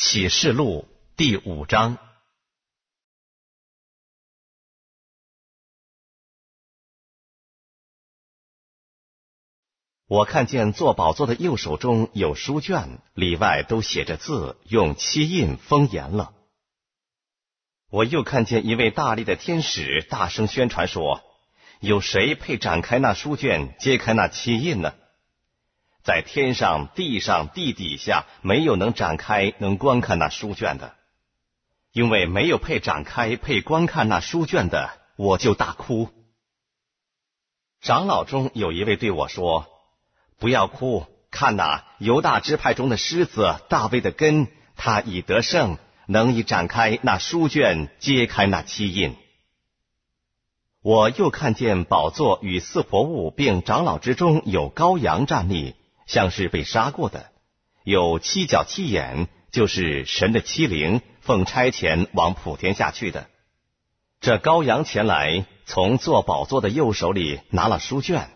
启示录第五章。我看见坐宝座的右手中有书卷，里外都写着字，用漆印封严了。我又看见一位大力的天使大声宣传说：“有谁配展开那书卷，揭开那漆印呢？”在天上、地上、地底下，没有能展开、能观看那书卷的，因为没有配展开、配观看那书卷的，我就大哭。长老中有一位对我说：“不要哭，看那，犹大支派中的狮子大卫的根，他已得胜，能以展开那书卷，揭开那七印。”我又看见宝座与四活物，并长老之中有羔羊站立。像是被杀过的，有七角七眼，就是神的七灵，奉差遣往普天下去的。这羔羊前来，从坐宝座的右手里拿了书卷。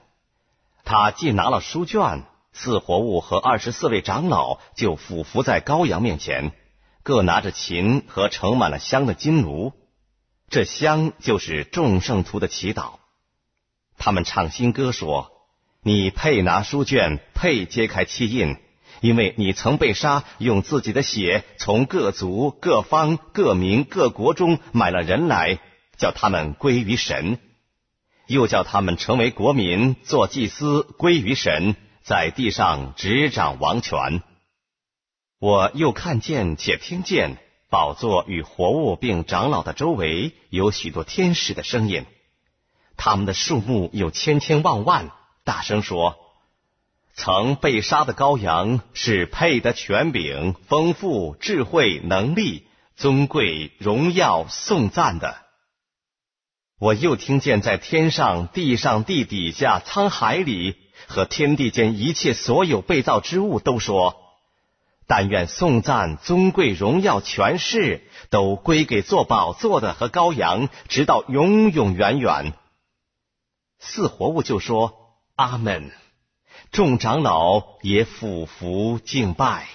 他既拿了书卷，四活物和二十四位长老就俯伏在羔羊面前，各拿着琴和盛满了香的金炉。这香就是众圣徒的祈祷。他们唱新歌说。你配拿书卷，配揭开七印，因为你曾被杀，用自己的血从各族、各方、各民、各国中买了人来，叫他们归于神，又叫他们成为国民，做祭司，归于神，在地上执掌王权。我又看见且听见宝座与活物并长老的周围有许多天使的声音，他们的数目有千千万万。大声说：“曾被杀的羔羊是配得权柄、丰富、智慧、能力、尊贵、荣耀、颂赞的。”我又听见在天上、地上、地底下、沧海里和天地间一切所有被造之物都说：“但愿颂赞、尊贵、荣耀、权势都归给做宝座的和羔羊，直到永永远远。”四活物就说。阿门！众长老也俯伏敬拜。